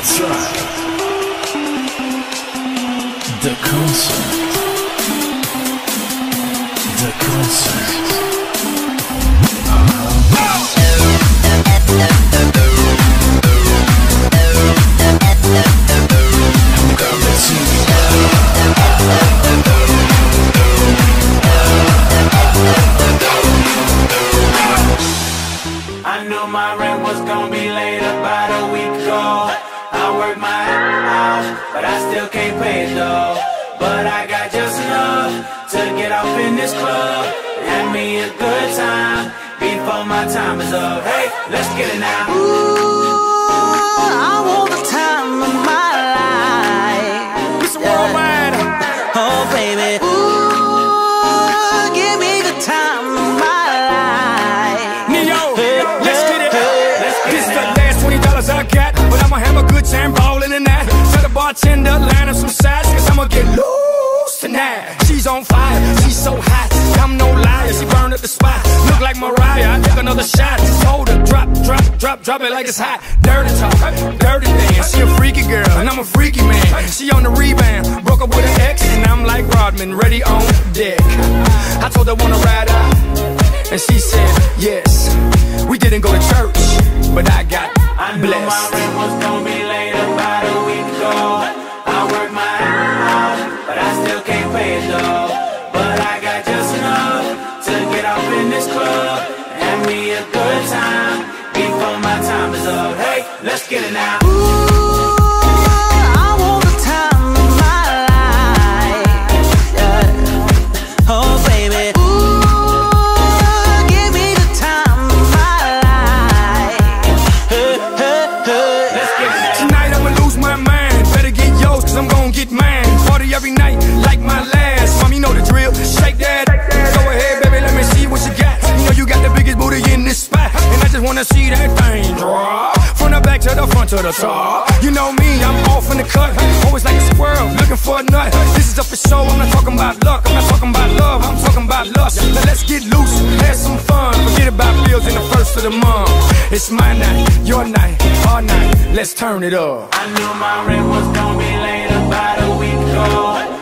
The concert. The concert. To get off in this club. Have me a good time before my time is up. Hey, let's get it now. Ooh, I want the time of my life. Mr. Worldwide. Oh, baby. Ooh, give me the time of my life. Ne-Yo, let's get it. Let's get This is the last twenty dollars I got, but I'ma have a good time ballin' in that. Tell the bartender line up some sides, like Mariah, I take another shot. Just Hold her, drop, drop, drop, drop it like it's hot. Dirty talk, dirty dance. She a freaky girl, and I'm a freaky man. She on the rebound, broke up with an ex, and I'm like Rodman, ready on deck. I told her wanna ride out. And she said, yes. We didn't go to church, but I got I knew my blessed. Me a good time before my time is up. Hey, let's get it now. to see that thing drop. From the back to the front to the top. You know me, I'm off in the cut. Always like a squirrel, looking for a nut. This is up for show, I'm not talking about luck. I'm not talking about love, I'm talking about lust. Now let's get loose, have some fun. Forget about bills in the first of the month. It's my night, your night, our night. Let's turn it up. I knew my rent was gonna be late about a week ago.